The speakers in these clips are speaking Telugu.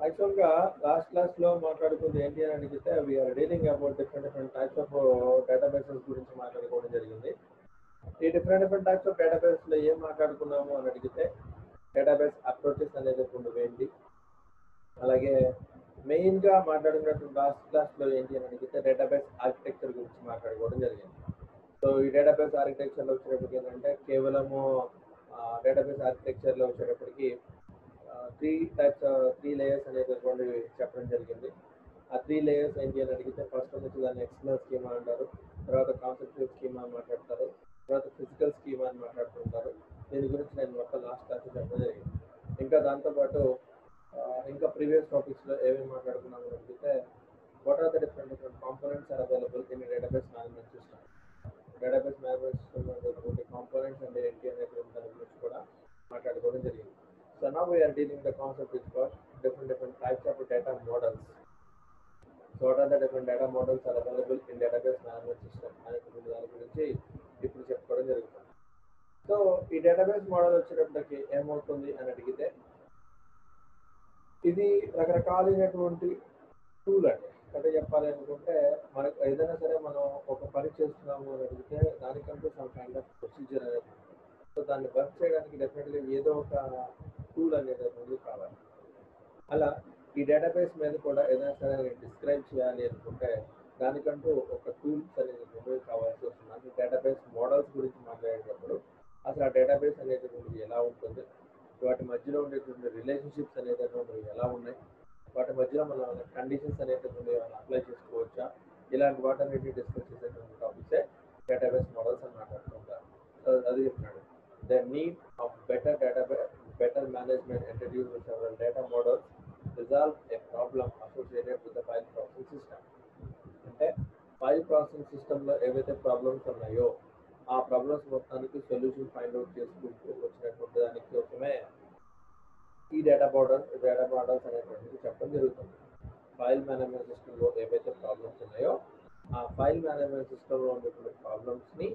యాక్చువల్గా లాస్ట్ క్లాస్లో మాట్లాడుకుంది ఏంటి అని అడిగితే we are dealing about different different types of databases గురించి మాట్లాడుకోవడం జరిగింది. ఈ డిఫరెంట్ డిఫరెంట్ టైప్స్ ఆఫ్ డేటాబేస్లో ఏం మాట్లాడుకున్నాము అని అడిగితే డేటాబేస్ అప్రోచెస్ అనేది రెండు ఏంటి? అలాగే మెయిన్గా మాట్లాడుకున్నట్టు లాస్ట్ క్లాస్లో ఏంటి అని అడిగితే డేటాబేస్ ఆర్కిటెక్చర్ గురించి మాట్లాడుకోవడం జరిగింది. సో ఈ డేటాబేస్ ఆర్కిటెక్చర్లో వచ్చేటప్పటికి ఏంటంటే కేవలము డేటాబేస్ ఆర్కిటెక్చర్లో వచ్చేటప్పటికి త్రీ టైప్స్ త్రీ లేయర్స్ అనేటటువంటి చెప్పడం జరిగింది. ఆ త్రీ లేయర్స్ ఏంటి అని అడిగితే ఫస్ట్ వచ్చి దాన్ని ఎక్స్టర్నల్ స్కీమా అంటారు. తర్వాత కాన్సెప్టివ్ స్కీమా అని మాట్లాడతారు. తర్వాత ఫిజికల్ స్కీమా అని మాట్లాడుతుంటారు. దీని గురించి నేను మొత్తం లాస్ట్ క్లాస్ చెప్పడం జరిగింది. ఇంకా దాంతోపాటు ఇంకా ప్రీవియస్ టాపిక్స్లో ఏమేమి మాట్లాడుకున్నాము అని అడిగితే what are the different different components are available in database management system database management system components అంటే ఏంటి అనేటువంటి దాని గురించి కూడా మాట్లాడుకోవడం జరిగింది. So now we are dealing the concept with for different different types of data models so what are the different data models are available in database management system అనేటువంటి దాని గురించి ఇప్పుడు చెప్పుకోవడం జరుగుతుంది సో ఈ డేటాబేస్ మోడల్ వచ్చేటప్పటికి ఏమవుతుంది అని అడిగితే ఇది రకరకాలైనటువంటి టూల్ అండి. అంటే చెప్పాలి అనుకుంటే మనకు ఏదైనా సరే మనం ఒక పని చేస్తున్నాము అని అడిగితే దానికంటూ సమ్ కైండ్ ఆఫ్ ప్రొసీజర్ అనేది సో దాన్ని వర్క్ చేయడానికి డెఫినెట్లీ ఏదో ఒక టూల్ అనేది ముందు కావాలి. అలా ఈ డేటాబేస్ మీద కూడా ఏదైనా సరే డిస్క్రైబ్ చేయాలి అనుకుంటే దానికంటూ ఒక టూల్స్ అనేది ముందు కావాల్సి వస్తుంది. అంటే డేటాబేస్ మోడల్స్ గురించి మాట్లాడేటప్పుడు అసలు ఆ డేటాబేస్ అనేటటువంటిది ఎలా ఉంటుంది? వాటి మధ్యలో ఉండేటువంటి రిలేషన్షిప్స్ అనేటటువంటివి ఎలా ఉన్నాయి? వాటి మధ్యలో మనం కండిషన్స్ అనేటటువంటి అప్లై చేసుకోవచ్చా? ఇలాంటి వాటి వాటన్నిటిని డిస్కస్ చేసేటువంటి టాపిక్సే డేటాబేస్ మోడల్స్ అని మాట్లాడుతుంటారు అది చెప్తున్నాడు. The need of better data, better management introduce with several data models resolve a problem associated with the file processing system అంటే ఫైల్ ప్రాసెసింగ్ సిస్టంలో ఏవైతే ప్రాబ్లమ్స్ ఉన్నాయో ఆ ప్రాబ్లమ్స్ మొత్తానికి సొల్యూషన్ ఫైండ్ అవుట్ చేసుకుంటూ వచ్చినటువంటి దానికి కోసమే ఈ డేటా మోడల్ డేటా మోడల్స్ అనేటువంటిది చెప్పడం జరుగుతుంది. ఫైల్ మేనేజ్మెంట్ సిస్టంలో ఏవైతే ప్రాబ్లమ్స్ ఉన్నాయో ఆ ఫైల్ మేనేజ్మెంట్ సిస్టంలో ఉన్నటువంటి ప్రాబ్లమ్స్ని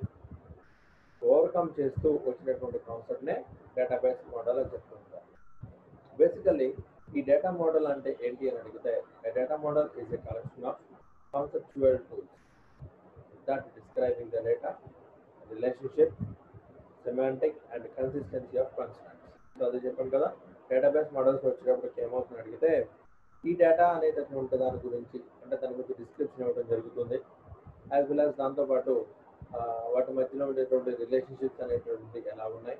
ఓవర్కమ్ చేస్తూ వచ్చినటువంటి కాన్సెప్ట్నే డేటాబేస్ మోడల్ అని చెప్తుంటారు. బేసికల్లీ ఈ డేటా మోడల్ అంటే ఏంటి అని అడిగితే data model is a collection of conceptual tools that describing the data relationship semantic and consistency of constants so అది చెప్పాను కదా డేటాబేస్ మోడల్స్ వచ్చేటప్పటికి ఏమవుతుంది అడిగితే ఈ డేటా అనేటటువంటి దాని గురించి అంటే దాని గురించి డిస్క్రిప్షన్ ఇవ్వడం జరుగుతుంది. యాజ్ వెల్ యాజ్ దాంతోపాటు వాటి మధ్యలో ఉండేటువంటి రిలేషన్షిప్స్ అనేటువంటి ఎలా ఉన్నాయి?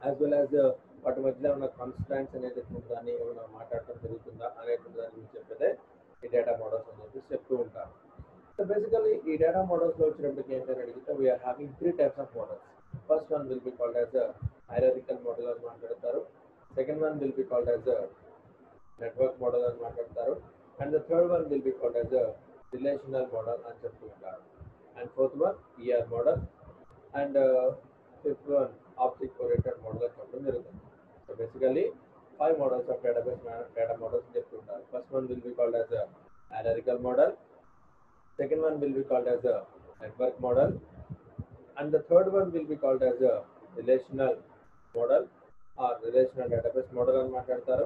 యాజ్ వెల్ యాజ్ వాటి మధ్యలో ఉన్న కాన్స్టాన్స్ అనేది దాన్ని ఏమైనా మాట్లాడటం జరుగుతుందా? అనేటువంటి దాని గురించి చెప్పేదే ఈ డేటా మోడల్స్ అనేది చెప్తూ ఉంటారు. సో బేసికలీ ఈ డేటా మోడల్స్లో వచ్చినప్పటికి ఏంటని అడిగితే we are having three types of models first one will be called as hierarchical model అని మాట్లాడతారు. Second one will be called as network model అని మాట్లాడతారు. And the third one will be called as relational model అని చెప్తూ ఉంటారు. and fourth one ER model and fifth one object oriented model అని చెప్పడం జరుగుతుంది so basically five models of database data models చెప్తుంటారు first one will be called as hierarchical model second one will be called as a network model and the third one will be called as a relational model or relational database model అని మాట్లాడతారు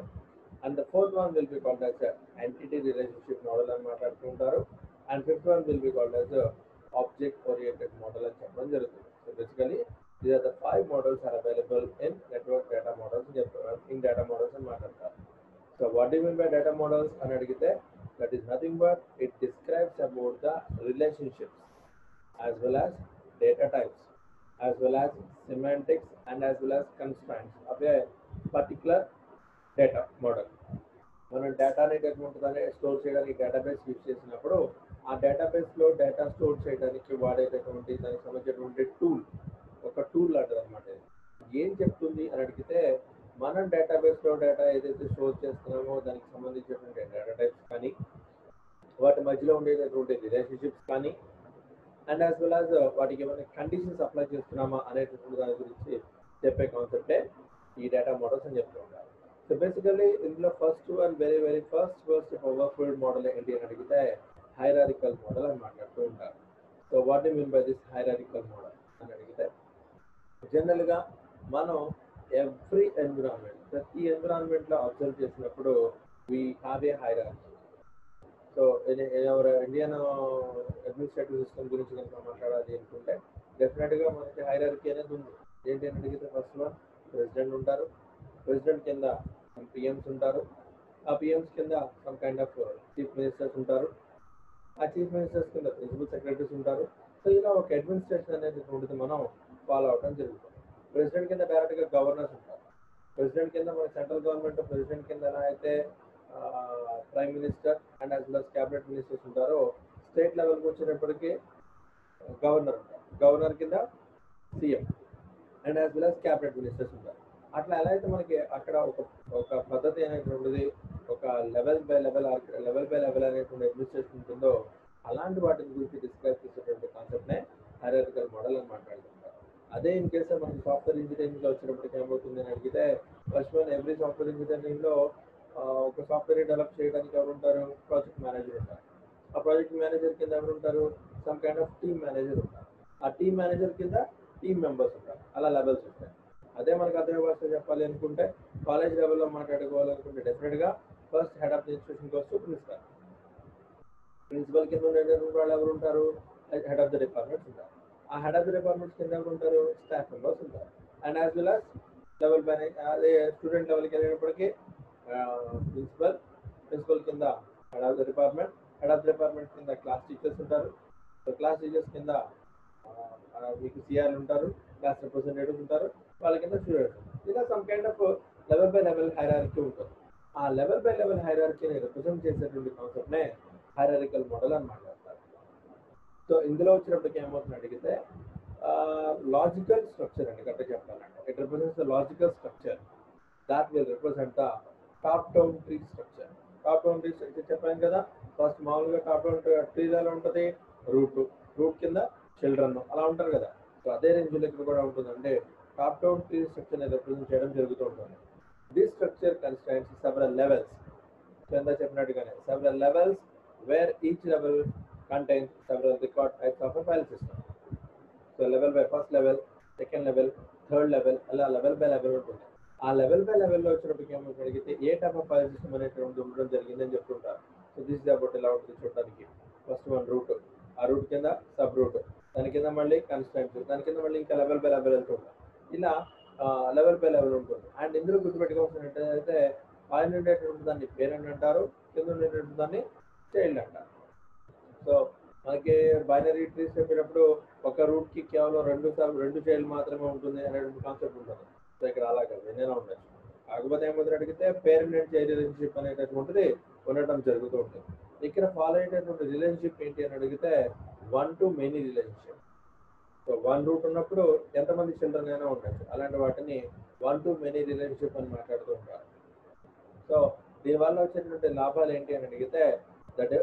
and the fourth one will be called as a entity relationship model అని మాట్లాడుతుంటారు and fifth one will be called as a object oriented model అని చెప్పడం జరుగుతుంది so basically these are the five models are available in network data models చెప్తారు ఇన్ డేటా మోడల్స్ అని మాట్లాడతారు so what you mean by data models అని అడిగితే that is nothing but it describes about the relationships as well as data types as well as semantics and as well as constraints of a particular data model మనం డేటాని ఎటువంటి స్టోర్ చేయడానికి డేటాబేస్ యూజ్ చేసినప్పుడు ఆ డేటాబేస్లో డేటా స్టోర్ చేయడానికి వాడేటటువంటి దానికి సంబంధించినటువంటి టూల్ ఒక టూల్ లాంటిది అనమాట ఏం చెప్తుంది అని అడిగితే మనం డేటాబేస్లో డేటా ఏదైతే స్టోర్ చేస్తున్నామో దానికి సంబంధించినటువంటి డేటా టైప్స్ కానీ వాటి మధ్యలో ఉండేటటువంటి రిలేషన్షిప్స్ కానీ అండ్ యాజ్ వెల్ యాజ్ వాటికి ఏమైనా కండిషన్స్ అప్లై చేస్తున్నామా అనేటటువంటి దాని గురించి చెప్పే కాన్సెప్టే ఈ డేటా మోడల్స్ అని చెప్తూ ఉంటారు. సో బేసికలీ ఇందులో first and very very first first powerful model ఏంటి అని అడిగితే హైరారికల్ మోడల్ అని మాట్లాడుతూ ఉంటారు so what mean by this hierarchical model అని అడిగితే జనరల్గా మనం ఎవ్రీ ఎన్విరాన్మెంట్ ప్రతి ఎన్విరాన్మెంట్లో అబ్జర్వ్ చేసినప్పుడు we have a hierarchy. So ఎవరు ఇండియన్ అడ్మినిస్ట్రేటివ్ సిస్టమ్ గురించి కనుక మాట్లాడాలి అనుకుంటే డెఫినెట్గా మనకి హైరార్కీ అనేది ఉంది. ఏంటి అని అడిగితే ఫస్ట్ వన్ ప్రెసిడెంట్ ఉంటారు. ప్రెసిడెంట్ కింద పిఎంస్ ఉంటారు. ఆ పిఎంస్ కింద some kind of chief ministers ఉంటారు. ఆ చీఫ్ మినిస్టర్స్ కింద ప్రిన్సిపల్ సెక్రటరీస్ ఉంటారు. సో ఇలా ఒక అడ్మినిస్ట్రేషన్ అనేది ఉంటుంది మనం ఫాలో అవడం జరుగుతుంది. ప్రెసిడెంట్ కింద డైరెక్ట్గా గవర్నర్స్ ఉంటారు. ప్రెసిడెంట్ కింద మన సెంట్రల్ గవర్నమెంట్ ప్రెసిడెంట్ కింద అయితే prime minister and as well cabinet ministers ఉంటారో. స్టేట్ లెవెల్కి వచ్చేటప్పటికి గవర్నర్ ఉంటారు. గవర్నర్ కింద CM and as well cabinet ministers ఉంటారు. అట్లా ఎలా అయితే మనకి అక్కడ ఒక ఒక పద్ధతి అనేటువంటిది ఒక level by level level by level అనేటువంటి అడ్మినిస్ట్రేషన్ ఉంటుందో అలాంటి వాటిని గురించి డిస్క్రైబ్ చేసేటువంటి కాన్సెప్ట్నే హైరాటికల్ మోడల్ అని మాట్లాడుతుంటారు అదే ఇన్ కేసు మనకి సాఫ్ట్వేర్ ఇంజనీరింగ్లో వచ్చేటప్పటికి ఏమవుతుంది అని అడిగితే ఫస్ట్ వన్ ఎవ్రీ సాఫ్ట్వేర్ ఇంజనీరింగ్లో ఒక సాఫ్ట్వేర్ డెవలప్ చేయడానికి ఎవరు ఉంటారు? ప్రాజెక్ట్ మేనేజర్ ఉంటారు. ఆ ప్రాజెక్ట్ మేనేజర్ కింద ఎవరు ఉంటారు? Some kind of team manager ఉంటారు. ఆ టీమ్ మేనేజర్ కింద టీమ్ మెంబర్స్ ఉంటారు. అలా లెవెల్స్ ఉంటాయి. అదే మనకు అదే భాష చెప్పాలి అనుకుంటే కాలేజ్ లెవెల్లో మాట్లాడుకోవాలనుకుంటే డెఫినెట్గా ఫస్ట్ హెడ్ ఆఫ్ ఇన్స్టిట్యూషన్కి వస్తూ ప్రిన్సిపల్. ప్రిన్సిపల్ కింద ఉండేటువంటి వాళ్ళు ఎవరు ఉంటారు? హెడ్ ఆఫ్ ద డిపార్ట్మెంట్స్ ఉంటారు. ఆ హెడ్ ఆఫ్ ద డిపార్ట్మెంట్స్ కింద ఎవరు ఉంటారు? స్టాఫ్ మెంబర్స్ ఉంటారు. And as well as level పైన అదే స్టూడెంట్ లెవెల్కి వెళ్ళేటప్పటికి ప్రిన్సిపల్ ప్రిన్సిపల్ కింద head of the department head of the department కింద క్లాస్ టీచర్స్ ఉంటారు. క్లాస్ టీచర్స్ కింద మీకు సిఆర్లు ఉంటారు క్లాస్ రిప్రజెంటేటివ్స్ ఉంటారు వాళ్ళ కింద స్టూడెంట్స్ ఇలా some kind of level by level hierarchy ఉంటుంది. ఆ లెవెల్ బై లెవెల్ హైరార్కీని రిప్రజెంట్ చేసేటువంటి కాన్సెప్ట్నే హైరారికల్ మోడల్ అని మాట్లాడతారు. సో ఇందులో వచ్చినప్పటికి ఏమవుతుంది అడిగితే లాజికల్ స్ట్రక్చర్ అండి కరెక్ట్ చెప్పాలంటే. It represents the logical structure that will represent the top down tree structure top down tree structure చెప్పాను కదా ఫస్ట్ మామూలుగా టాప్ డౌన్ ట్రీ ఎలా ఉంటుంది రూట్ రూట్ కింద చిల్డ్రన్ అలా ఉంటారు కదా. సో అదే రేంజ్ ఇక్కడ కూడా ఉంటుంది అంటే top down tree structure represent చేయడం జరుగుతూ ఉంటుంది. This structure contains several levels కింద చెప్పినట్టుగానే several levels where each level contains several record types of a file system. Level by first level second level third level అలా లెవెల్ బై లెవెల్ ఉంటుంది. ఆ లెవెల్ బై లెవెల్లో వచ్చినప్పటికి ఏమో ఏ టైప్ ఆఫ్ ఫైల్ సిస్టమ్ అనేటువంటి ఉండడం జరిగిందని చెప్తుంటారు సో దిస్ అబౌట్ ఎలా ఉంటుంది చూడడానికి ఫస్ట్ వన్ రూట్ ఆ రూట్ కింద సబ్ రూట్ దాని కింద మళ్ళీ కన్స్టెంట్ దాని కింద మళ్ళీ ఇంకా లెవెల్ బై లెవెల్ వెళ్తుంటారు ఇలా లెవెల్ బై లెవెల్ ఉంటుంది. అండ్ ఇందులో గుర్తుపెట్టుకోవాల్సిన అయితే పైన ఉండేటువంటి దాన్ని పేరెంట్ అంటారు కింద ఉండేటువంటి దాన్ని చైల్డ్ అంటారు సో మనకి బైనరీ ట్రీస్ చెప్పేటప్పుడు ఒక రూట్కి కేవలం రెండు సార్లు రెండు చైల్డ్ మాత్రమే ఉంటుంది అనేటువంటి కాన్సెప్ట్ ఉంటుంది. సో ఇక్కడ అలా కాదు ఎన్నైనా ఉండొచ్చు. కాకపోతే ఏమవుతుంది అడిగితే పేరెంట్ అండ్ చైల్డ్ రిలేషన్షిప్ అనేటటువంటిది ఉండటం జరుగుతూ ఉంటుంది. ఇక్కడ ఫాలో అయ్యేటటువంటి రిలేషన్షిప్ ఏంటి అని అడిగితే one to many relationship so one root ఉన్నప్పుడు ఎంతమంది చిల్డ్రన్ అయినా ఉండొచ్చు. అలాంటి వాటిని వన్ టు మెనీ రిలేషన్షిప్ అని మాట్లాడుతూ ఉంటారు. సో దీనివల్ల వచ్చేటువంటి లాభాలు ఏంటి అని అడిగితే దట్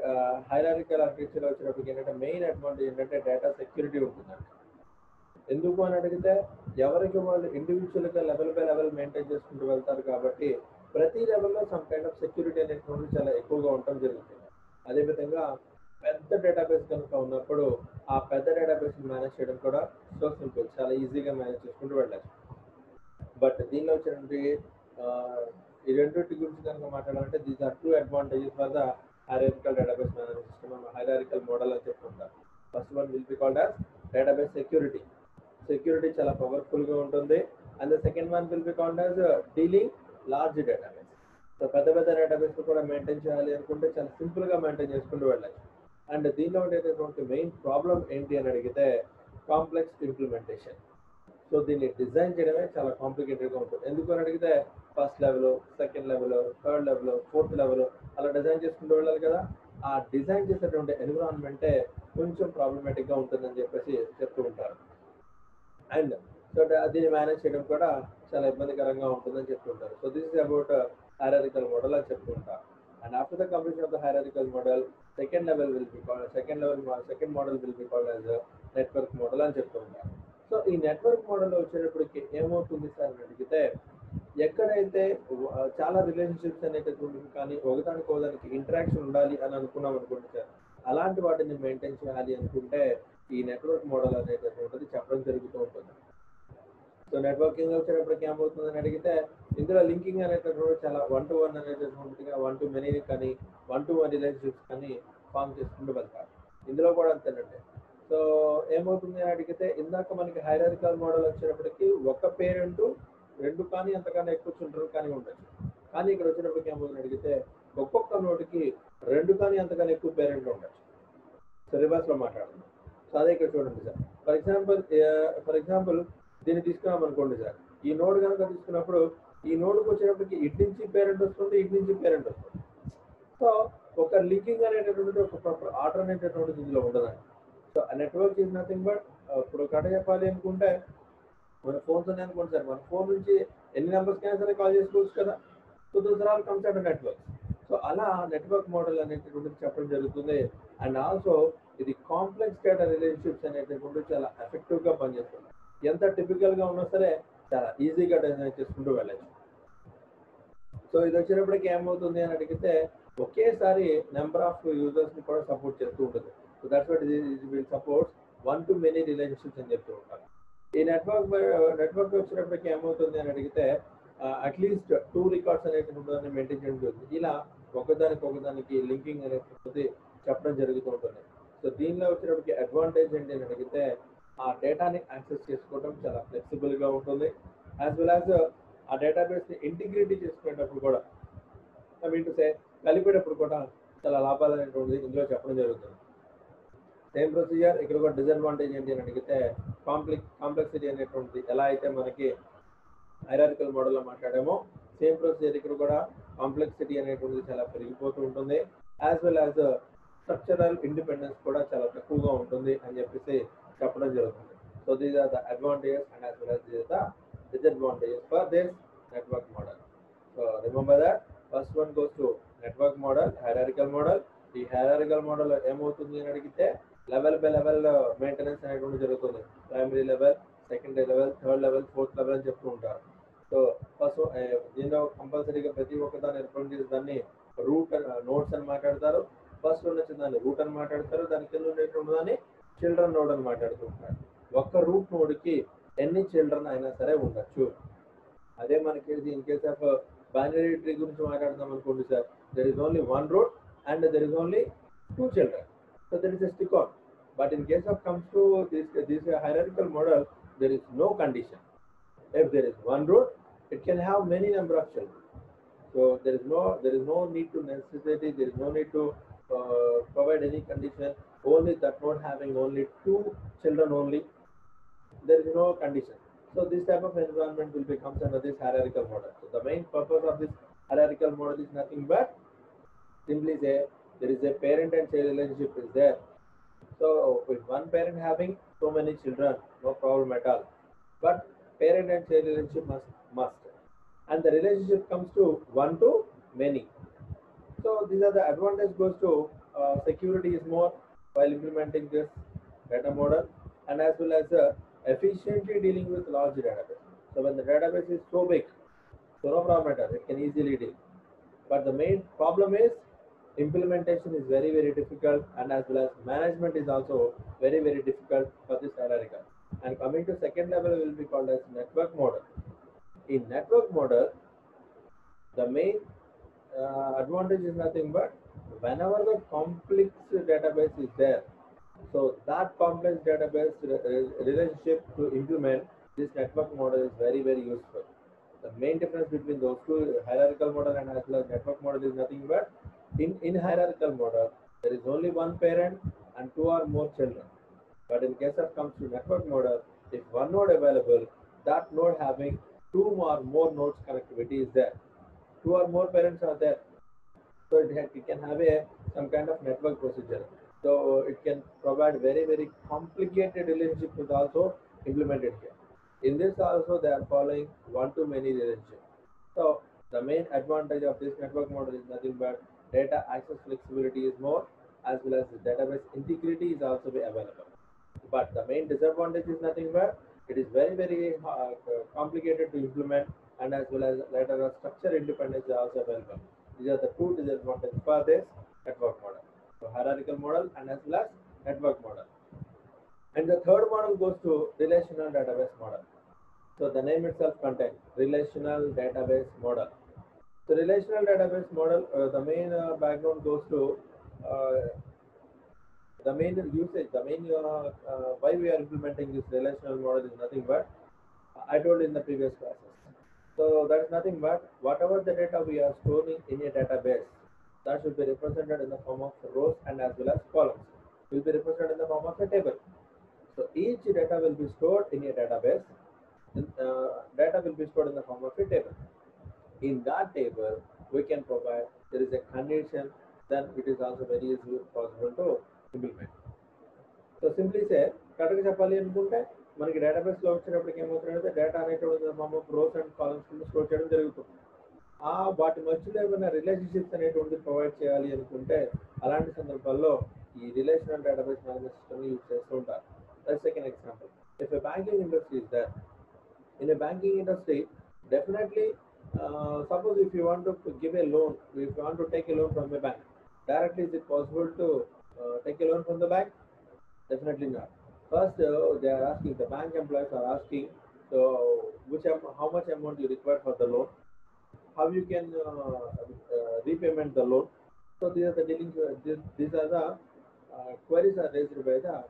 హైరారికల్ ఆర్కిటెక్చర్ వచ్చినప్పటికి ఏంటంటే మెయిన్ అడ్వాంటేజ్ ఏంటంటే డేటా సెక్యూరిటీ ఉంటుందండి ఎందుకు అని అడిగితే ఎవరికి వాళ్ళు ఇండివిజువల్గా లెవెల్ బై లెవెల్ మెయింటైన్ చేసుకుంటూ వెళ్తారు కాబట్టి ప్రతి లెవెల్లో సమ్ కైండ్ ఆఫ్ సెక్యూరిటీ అనేటువంటి చాలా ఎక్కువగా ఉండటం జరుగుతుంది. అదేవిధంగా పెద్ద డేటాబేస్ కనుక ఉన్నప్పుడు ఆ పెద్ద డేటాబేస్ మేనేజ్ చేయడం కూడా సో సింపుల్ చాలా ఈజీగా మేనేజ్ చేసుకుంటూ వెళ్ళచ్చు బట్ దీనిలో వచ్చినటువంటి ఈ రెండింటి గురించి కనుక మాట్లాడాలంటే these are two advantages for the hierarchical database manage system and hierarchical model అని చెప్పుకుంటారు first one will be called as database security security చాలా పవర్ఫుల్గా ఉంటుంది. And the second one will be called as dealing large database so పెద్ద పెద్ద డేటాబేస్ కూడా మెయింటైన్ చేయాలి అనుకుంటే చాలా సింపుల్గా మెయింటైన్ చేసుకుంటూ వెళ్ళచ్చు అండ్ దీనిలో ఉండేటటువంటి మెయిన్ ప్రాబ్లం ఏంటి అని అడిగితే కాంప్లెక్స్ ఇంప్లిమెంటేషన్ సో దీన్ని డిజైన్ చేయడమే చాలా కాంప్లికేటెడ్గా ఉంటుంది. ఎందుకు అని అడిగితే first level second level third level fourth level అలా డిజైన్ చేసుకుంటూ వెళ్ళాలి కదా. ఆ డిజైన్ చేసేటువంటి ఎన్విరాన్మెంటే కొంచెం ప్రాబ్లమేటిక్గా ఉంటుందని చెప్పేసి చెప్తూ ఉంటారు. అండ్ సో దీన్ని మేనేజ్ చేయడం కూడా చాలా ఇబ్బందికరంగా ఉంటుందని చెప్తుంటారు so this is about hierarchical model అని చెప్తుంటారు and after the completion of the hierarchical model second level will be called second level second model will be called as network model అని చెప్తూ ఉంటారు. సో ఈ నెట్వర్క్ మోడల్ వచ్చేటప్పటికి ఏమవుతుంది సార్ అని అడిగితే ఎక్కడైతే చాలా రిలేషన్షిప్స్ అనేటటువంటి కానీ ఒకదానికి ఒకదానికి ఇంటరాక్షన్ ఉండాలి అని అనుకున్నాం అనుకోండి సార్ అలాంటి వాటిని మెయింటైన్ చేయాలి అనుకుంటే ఈ నెట్వర్క్ మోడల్ అనేటటువంటిది చెప్పడం జరుగుతూ ఉంటుంది. సో నెట్వర్కింగ్ వచ్చేటప్పటికి ఏమవుతుందని అడిగితే ఇందులో లింకింగ్ అనేటటువంటి చాలా వన్ టు వన్ అనేటటువంటిగా వన్ టు మెనీ కానీ వన్ టు వన్ రిలేషన్షిప్స్ కానీ ఫామ్ చేసుకుంటూ వెళ్తారు. ఇందులో కూడా అంతేనండి. సో ఏమవుతుంది అని అడిగితే ఇందాక మనకి హైరారికల్ మోడల్ వచ్చేటప్పటికి ఒక పేరెంట్ రెండు కానీ అంతకన్నా ఎక్కువ చిల్డ్రన్ కానీ ఉండొచ్చు. కానీ ఇక్కడ వచ్చినప్పటికి ఏమవుతుంది అడిగితే ఒక్కొక్క నోటికి రెండు కానీ అంతకన్నా ఎక్కువ పేరెంట్లు ఉండొచ్చు. సో రివర్స్ మాట్లాడుతున్నాం. సో అదే ఇక్కడ చూడండి sir. For example for example దీన్ని తీసుకున్నాం అనుకోండి సార్. ఈ నోడ్ కనుక తీసుకున్నప్పుడు ఈ నోడ్కి వచ్చేటప్పటికి ఇటు నుంచి పేరెంట్ వస్తుంది ఇటు నుంచి పేరెంట్ వస్తుంది. సో ఒక లింకింగ్ అనేటటువంటి ఒక ప్రాపర్ ఆర్డర్ అనేటటువంటిది ఇందులో ఉండదండి. సో ఆ నెట్వర్క్ ఈజ్ నథింగ్ బట్ ఇప్పుడు కథ చెప్పాలి అనుకుంటే మన ఫోన్స్ ఉన్నాయి అనుకోండి సార్. మన ఫోన్ నుంచి ఎన్ని నెంబర్స్ కైనా సరే కాల్ చేసుకోవచ్చు కదా. So those are comes network. So అలా నెట్వర్క్ మోడల్ అనేటటువంటిది చెప్పడం జరుగుతుంది. అండ్ ఆల్సో ఇది కాంప్లెక్స్ డేటా రిలేషన్షిప్స్ అనేటటువంటి చాలా ఎఫెక్టివ్గా పనిచేస్తుంది ఎంత టిపికల్గా ఉన్నా సరే చాలా ఈజీగా డిజైన్ చేసుకుంటూ వెళ్ళచ్చు. సో ఇది వచ్చినప్పటికి ఏమవుతుంది అని అడిగితే ఒకేసారి నెంబర్ ఆఫ్ యూజర్స్ని కూడా సపోర్ట్ చేస్తూ ఉంటుంది. So that's what will support one to many relationships అని చెప్తూ ఉంటారు. ఈ నెట్వర్క్ నెట్వర్క్ వచ్చినప్పటికి ఏమవుతుంది అని అడిగితే అట్లీస్ట్ టూ రికార్డ్స్ అనేటువంటి మెయింటైన్ చేయడం జరుగుతుంది. ఇలా ఒకదానికి ఒకదానికి లింకింగ్ అనేది చెప్పడం జరుగుతూ ఉంటుంది. సో దీనిలో వచ్చినప్పటికి అడ్వాంటేజ్ ఏంటి అని అడిగితే ఆ డేటాని యాక్సెస్ చేసుకోవడం చాలా ఫ్లెక్సిబుల్గా ఉంటుంది. యాజ్ వెల్ యాజ్ ఆ డేటాబేస్ని ఇంటిగ్రిటీ చేసుకునేటప్పుడు కూడా మీన్ టు సే కలిపేటప్పుడు కూడా చాలా లాభాలు అనేటువంటిది ఇందులో చెప్పడం జరుగుతుంది. సేమ్ ప్రొసీజర్ ఇక్కడ కూడా డిసడ్వాంటేజ్ ఏంటి అని అడిగితే కాంప్లెక్స్ కాంప్లెక్సిటీ అనేటువంటిది ఎలా అయితే మనకి హైరారికల్ మోడల్లో మాట్లాడామో సేమ్ ప్రొసీజర్ ఇక్కడ కూడా కాంప్లెక్సిటీ అనేటువంటిది చాలా పెరిగిపోతూ ఉంటుంది. As well as structural independence కూడా చాలా తక్కువగా ఉంటుంది అని చెప్పేసి చెప్పడం జరుగుతుంది. So these are the advantages and as well as these the disadvantages for this network model. So remember that first one goes to network model, hierarchical model. ఈ హైరారికల్ మోడల్ ఏమవుతుంది అని అడిగితే లెవెల్ బై లెవెల్ మెయింటెనెన్స్ అనేటువంటి జరుగుతుంది. Primary level secondary level third level fourth level అని చెప్తూ ఉంటారు. సో ఫస్ట్ దీనిలో కంపల్సరీగా ప్రతి ఒక్క దాన్ని రిప్రజెంట్ చేసి దాన్ని రూట్ నోట్స్ అని మాట్లాడతారు. ఫస్ట్ ఉన్న దాన్ని రూట్ అని మాట్లాడతారు. దాని కింద ఉండేటువంటి దాన్ని చిల్డ్రన్ నోడ్ అని మాట్లాడుతూ ఉంటారు ఒక్క రూట్ నోడ్కి ఎన్ని చిల్డ్రన్ అయినా సరే ఉండొచ్చు. అదే మనకి in case of binary tree గురించి మాట్లాడదాం అనుకోండి sir. There is only one root and there is only two children so there is a stick on but in case of comes to this this hierarchical model there is no condition if there is one root it can have many number of children. So there is no there is no need to necessity there is no need to uh, provide any condition only that not having only two children only there is no condition. So this type of environment will become under this hierarchical model. So the main purpose of this hierarchical model is nothing but simply say there is a parent and child relationship is there. So with one parent having so many children, no problem at all. But parent and child relationship must must. And the relationship comes to one to many. So these are the advantage goes to uh, security is more while implementing this data model and as well as the efficiently dealing with large database. So when the database is so big, so no at it can easily deal. But the main problem is implementation is very very difficult and as well as management is also very very difficult for this hierarchical. And coming to second level will be called as network model. In network model, the main uh, advantage is nothing but whenever the complex database is there, so that complex database re- relationship to implement this network model is very, very useful. The main difference between those two hierarchical model and as well as network model is nothing but in, in hierarchical model, there is only one parent and two or more children. But in case of comes to network model, if one node available, that node having two or more nodes connectivity is there. Two or more parents are there. So it, it can have a some kind of network procedure. So it can provide very, very complicated relationship is also implemented here. In this also they are following one to many relationship. So the main advantage of this network model is nothing but data access flexibility is more as well as database integrity is also available. But the main disadvantage is nothing but it is very, very uh, complicated to implement and as well as later on structure independence is also available. These are the two disadvantages for this network model. So hierarchical model and as well as network model. And the third model goes to relational database model. So the name itself contains relational database model. So relational database model, uh, the main uh, background goes to uh, the main usage, the main uh, uh, why we are implementing this relational model is nothing but I told in the previous classes. So that is nothing but whatever the data we are storing in a database, that should be represented in the form of rows and as well as columns. Will be represented in the form of a table. So each data will be stored in a database. Uh, data will be stored in the form of a table. In that table, we can provide there is a condition. Then it is also very easily possible to implement. So simply say కరెక్ట్గా చెప్పాలి అనుకుంటే మనకి డేటాబేస్లో వచ్చేటప్పటికి ఏమవుతుందంటే డేటా అనేటువంటి form of rows and columns కింద స్టోర్ చేయడం జరుగుతుంది. ఆ వాటి మధ్యలో ఏమైనా రిలేషన్షిప్స్ అనేటువంటి ప్రొవైడ్ చేయాలి అనుకుంటే అలాంటి సందర్భాల్లో ఈ relational database management system use చేస్తూ ఉంటారు. That second example if a banking industry is there in a banking industry definitely suppose if you want to give loan if if you want to take a loan from a bank, directly is it take a loan from the bank? Definitely not. First, uh, they are asking, the bank employees are asking, so which am, how much amount you require for the loan, how you can uh, uh, repayment the loan. So these are the dealings, uh, these, these are the uh, queries are raised by the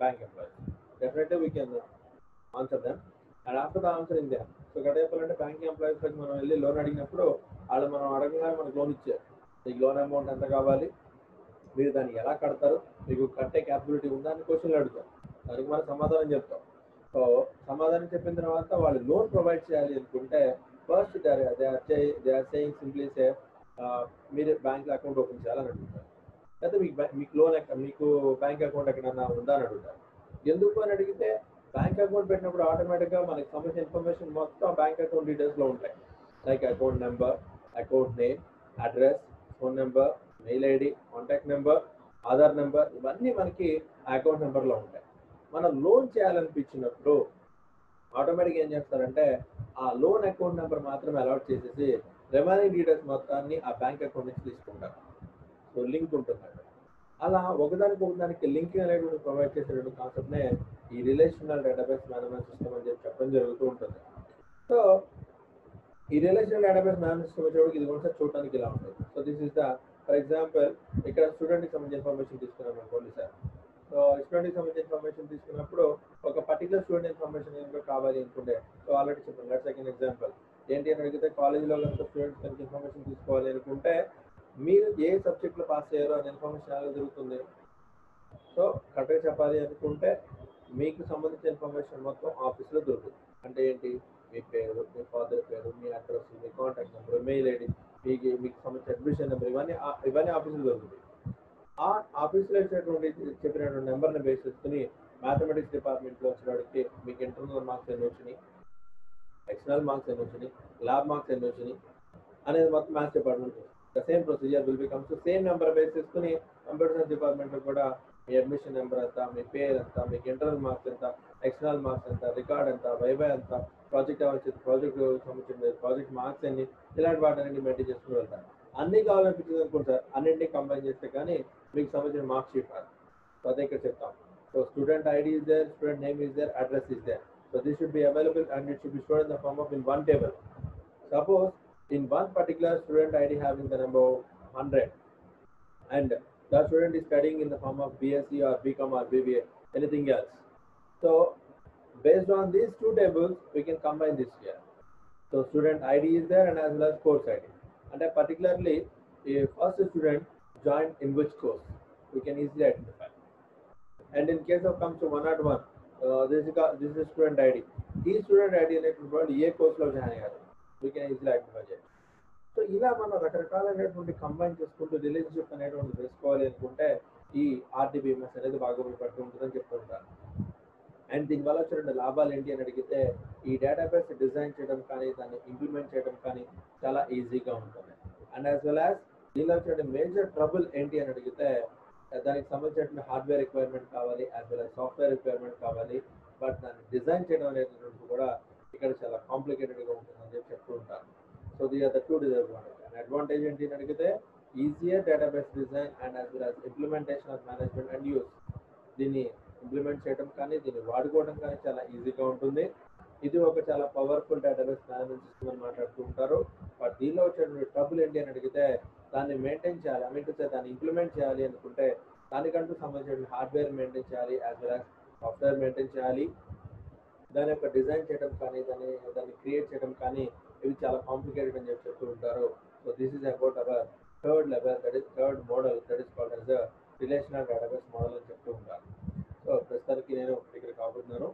bank employees. Definitely we can uh, answer them. And after the answering they so గడ చెప్పాలంటే బ్యాంక్ ఎంప్లాయీస్ మనం వెళ్ళి లోన్ అడిగినప్పుడు వాళ్ళు మనం అడగగానే మనకు లోన్ ఇచ్చారు మీకు లోన్ అమౌంట్ ఎంత కావాలి మీరు దాన్ని ఎలా కడతారు? మీకు కట్టే క్యాపబిలిటీ ఉందా అని క్వశ్చన్లు అడుగుతాం దానికి మనం సమాధానం చెప్తాం. సో సమాధానం చెప్పిన తర్వాత వాళ్ళు లోన్ ప్రొవైడ్ చేయాలి అనుకుంటే first they are they are saying simply say మీరు బ్యాంక్ అకౌంట్ ఓపెన్ చేయాలని అడుగుతారు. అయితే మీకు మీకు లోన్ మీకు బ్యాంక్ అకౌంట్ ఎక్కడన్నా ఉందా అని అడుగుతారు. ఎందుకు అని అడిగితే బ్యాంక్ అకౌంట్ పెట్టినప్పుడు ఆటోమేటిక్గా మనకి సంబంధించిన ఇన్ఫర్మేషన్ మొత్తం బ్యాంక్ అకౌంట్ డీటెయిల్స్లో ఉంటాయి. Like account number account name address phone number mail ID contact number Aadhaar number ఇవన్నీ మనకి అకౌంట్ నెంబర్లో ఉంటాయి. మనం లోన్ చేయాలనిపించినప్పుడు ఆటోమేటిక్ ఏం చేస్తారంటే ఆ లోన్ అకౌంట్ నెంబర్ మాత్రమే అలాట్ చేసేసి రిమైనింగ్ డీటెయిల్స్ మొత్తాన్ని ఆ బ్యాంక్ అకౌంట్ నుంచి తీసుకుంటారు. సో లింక్ ఉంటుంది అలా ఒకదానికి ఒకదానికి లింక్ అనేటువంటి ప్రొవైడ్ చేసేటువంటి కాన్సెప్ట్నే ఈ రిలేషనల్ డేటాబేస్ మేనేజ్మెంట్ సిస్టమ్ అని చెప్పి చెప్పడం జరుగుతూ ఉంటుంది. సో ఈ రిలేషనల్ డేటాబేస్ మేనేజ్మెంట్ సిస్టమ్ వచ్చేవాడికి ఇది కూడా చూడడానికి ఇలా ఉంటుంది. So this is the for example ఇక్కడ స్టూడెంట్కి సంబంధించిన ఇన్ఫర్మేషన్ తీసుకున్నాం అనుకోండి సార్. సో స్టూడెంట్కి సంబంధించిన ఇన్ఫర్మేషన్ తీసుకున్నప్పుడు ఒక పర్టికులర్ స్టూడెంట్ ఇన్ఫర్మేషన్ ఏమిటో కావాలి అనుకుంటే సో ఆల్రెడీ చెప్పాను లెట్ సెకండ్ ఎగ్జాంపుల్ ఏంటి అని అడిగితే కాలేజీలో కనుక స్టూడెంట్స్ కనుక ఇన్ఫర్మేషన్ తీసుకోవాలి అనుకుంటే మీరు ఏ సబ్జెక్ట్లో పాస్ అయ్యారో అనే ఇన్ఫర్మేషన్ ఎలా దొరుకుతుంది? సో కరెక్ట్గా చెప్పాలి అనుకుంటే మీకు సంబంధించిన ఇన్ఫర్మేషన్ మొత్తం ఆఫీస్లో దొరుకుతుంది. అంటే ఏంటి? మీ పేరు మీ ఫాదర్ పేరు మీ అడ్రస్ మీ కాంటాక్ట్ నెంబర్ మెయిల్ ఐడి మీకు మీకు సంబంధించిన అడ్మిషన్ నెంబర్ ఇవన్నీ ఇవన్నీ ఆఫీసులు దొరుకుతాయి ఆ ఆఫీసులో ఇచ్చినటువంటి చెప్పినటువంటి నెంబర్ని బేస్ చేసుకుని మ్యాథమెటిక్స్ డిపార్ట్మెంట్లో వచ్చినవాడికి మీకు ఇంటర్నల్ మార్క్స్ ఎన్ని వచ్చినాయి? ఎక్స్టర్నల్ మార్క్స్ ఎన్ని వచ్చినాయి? ల్యాబ్ మార్క్స్ ఎన్ని వచ్చినాయి? అనేది మొత్తం maths department the same procedure will be comes same number base చేసుకుని కంప్యూటర్ సైన్స్ డిపార్ట్మెంట్లో కూడా మీ అడ్మిషన్ నెంబర్ ఎంత మీ పేరు ఎంత మీకు ఇంటర్నల్ మార్క్స్ ఎంత ఎక్స్టర్నల్ మార్క్స్ ఎంత రికార్డ్ ఎంత వైవై ఎంత ప్రాజెక్ట్ అవ్వచ్చు ప్రాజెక్ట్ సంబంధించిన ప్రాజెక్ట్ మార్క్స్ ఎన్ని ఇలాంటి వాటిని మెయింటైన్ చేసుకుని వెళ్తారు అన్ని కావాలనిపించింది అనుకోండి సార్ అన్నింటినీ కంబైన్ చేస్తే కానీ మీకు సంబంధించిన మార్క్ షీట్ రాదు. సో అదే ఇక్కడ చెప్తాం. So student ID is there student name is there address is there so this should be available and it should be stored in the form of in one table suppose in one particular student id having the number 100 and that student is studying in the form of BSc or BCom or BBA, anything else. So based on these two tables, we can combine this here. So student ID is there and as well as course ID. And I particularly, if first student joined in which course, we can easily identify. And in case of comes to 101, uh, this, is, this is student ID. This student ID, like, A course, we can easily identify. So ఇలా మనం రకరకాలైనటువంటి కంబైన్ చేసుకుంటూ రిలేషన్షిప్ అనేటువంటి తెలుసుకోవాలి అనుకుంటే ఈ ఆర్టీబీఎంఎస్ అనేది బాగా ఉపయోగపడుతూ ఉంటుందని చెప్తూ ఉంటారు అండ్ దీనివల్ల వచ్చిన లాభాలు ఏంటి అని అడిగితే ఈ డేటాబేస్ డిజైన్ చేయడం కానీ దాన్ని ఇంప్లిమెంట్ చేయడం కానీ చాలా ఈజీగా ఉంటుంది. అండ్ యాజ్ వెల్ యాజ్ దీనిలో వచ్చిన మేజర్ ట్రబుల్ ఏంటి అని అడిగితే దానికి సంబంధించిన హార్డ్వేర్ రిక్వైర్మెంట్ కావాలి as well as software requirement కావాలి. బట్ దాన్ని డిజైన్ చేయడం అనేటువంటిది కూడా ఇక్కడ చాలా కాంప్లికేటెడ్గా ఉంటుందని చెప్పి చెప్తూ ఉంటారు. So these are the two disadvantage and advantage ఏంటి అని అడిగితే easier database design and as well as implementation of management and use దీన్ని ఇంప్లిమెంట్ చేయడం కానీ దీన్ని వాడుకోవడం కానీ చాలా ఈజీగా ఉంటుంది. ఇది ఒక చాలా పవర్ఫుల్ డేటాబేస్ మేనేజ్మెంట్ సిస్టమ్ అని మాట్లాడుతూ ఉంటారు. బట్ దీనిలో వచ్చేటువంటి ట్రబుల్ ఏంటి అని అడిగితే దాన్ని మెయింటైన్ చేయాలి. ఐ మీన్ దాన్ని ఇంప్లిమెంట్ చేయాలి అనుకుంటే దానికంటూ సంబంధించిన హార్డ్వేర్ మెయింటైన్ చేయాలి as well as software maintain చేయాలి. దాని యొక్క డిజైన్ చేయడం కానీ దాన్ని దాన్ని క్రియేట్ చేయడం కానీ ఇవి చాలా కాంప్లికేటెడ్ అని చెప్పి చెప్తూ ఉంటారు. So this is about our third level that is third model that is called as relational database model అని చెప్తూ ఉంటారు. సో ప్రస్తుతానికి నేను ఇక్కడ కాబోతున్నాను.